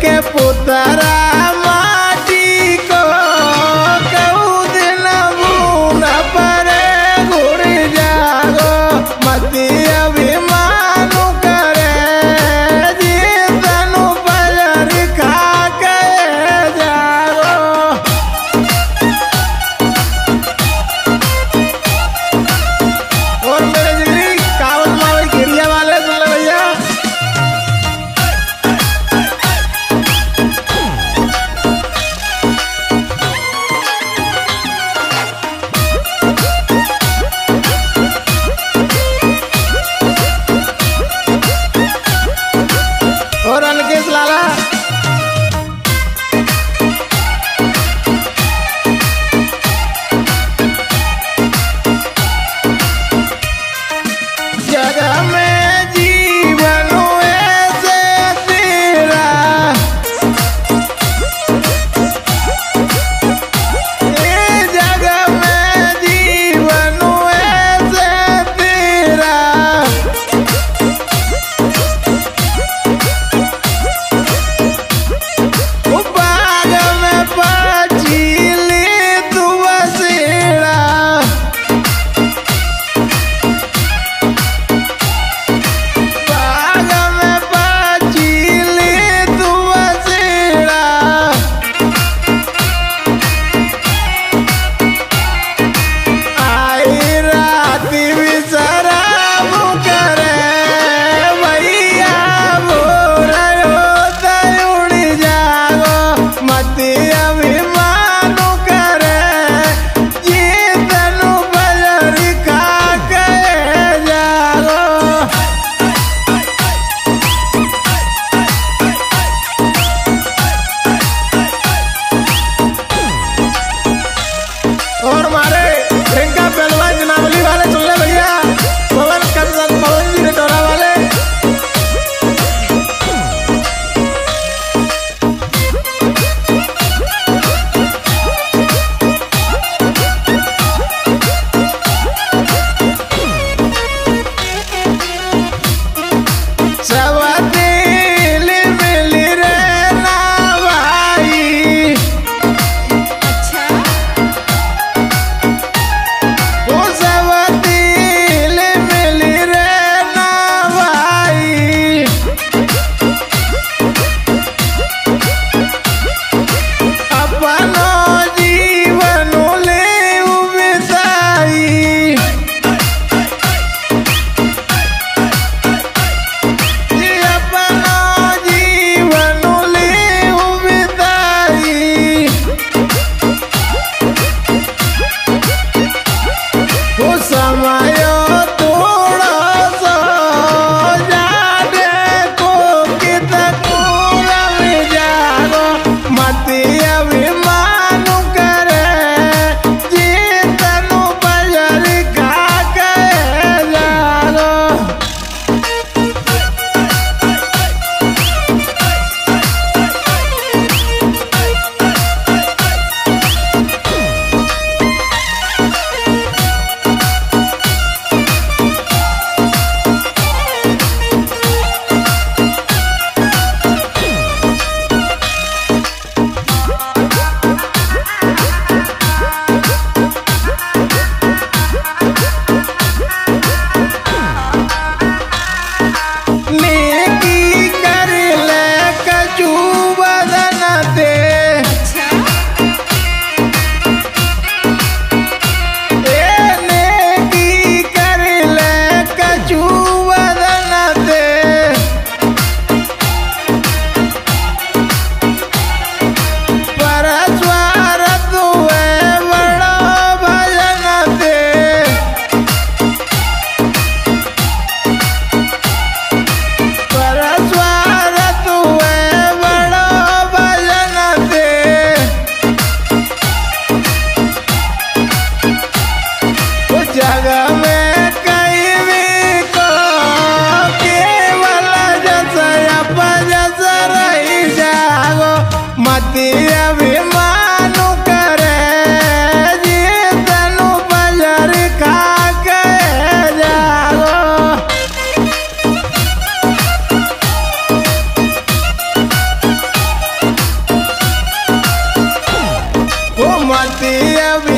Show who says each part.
Speaker 1: के पुतरा। one thing every